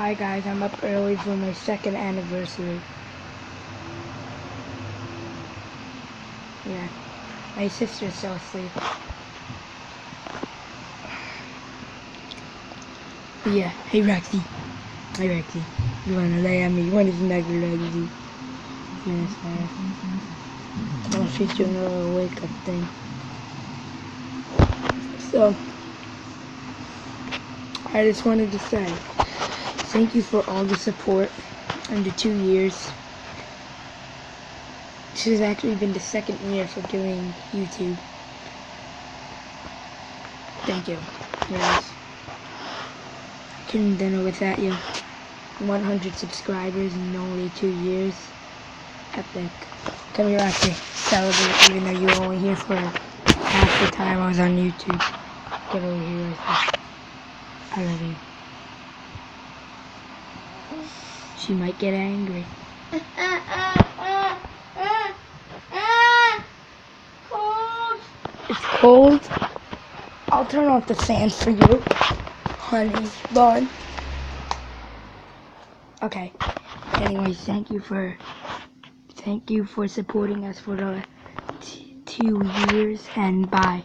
Hi guys, I'm up early for my second anniversary. Yeah, my sister's still asleep. Yeah, hey Roxy. Hey Roxy. You wanna lay on me? You wanna snuggle Roxy? Yes, I I'll shoot you another wake up thing. So, I just wanted to say thank you for all the support the two years. This has actually been the second year for doing YouTube. Thank you. Yes. Couldn't it without you. 100 subscribers in only two years. Epic. Come here, actually celebrate, even though you were only here for half the time I was on YouTube. Get over here. I love you. She might get angry. Cold. It's cold. I'll turn off the fan for you, honey bun. Okay. Anyways, thank you for thank you for supporting us for the two years and bye.